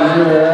Yeah.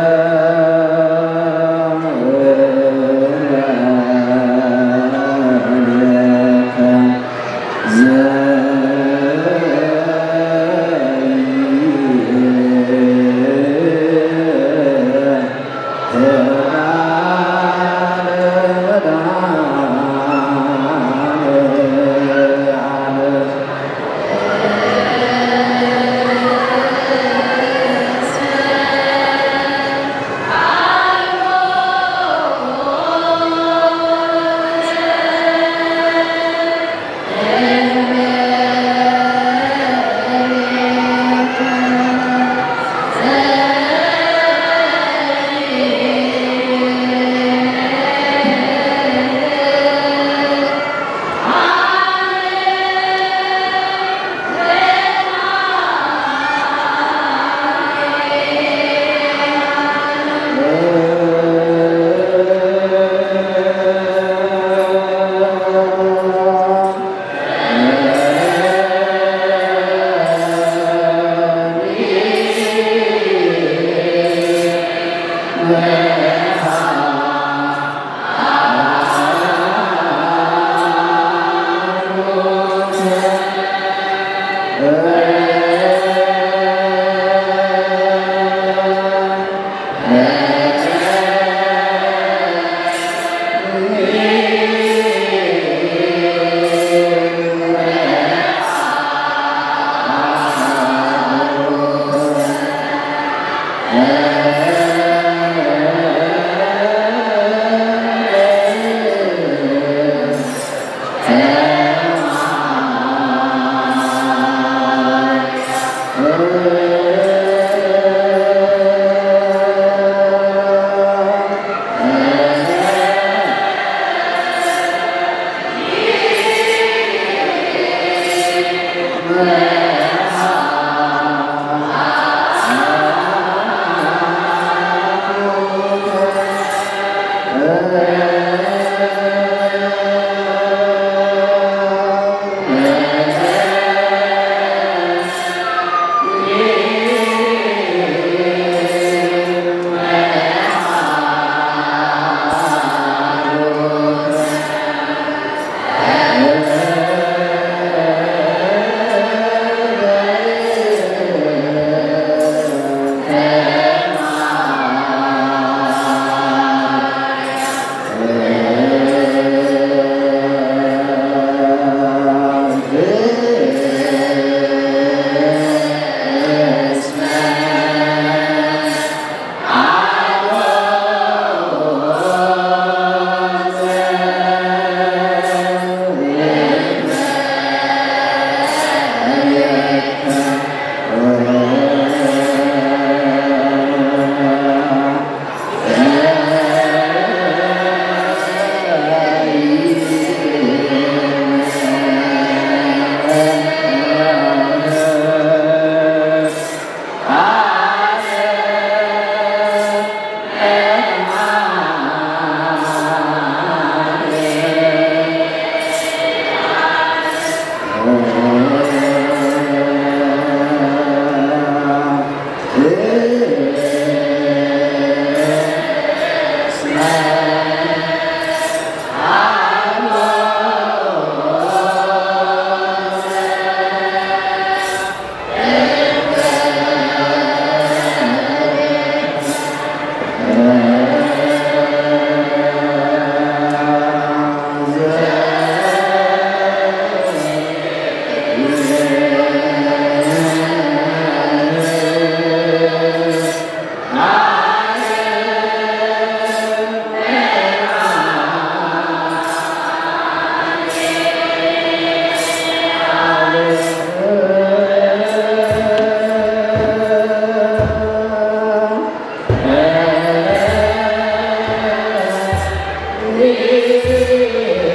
Yeah.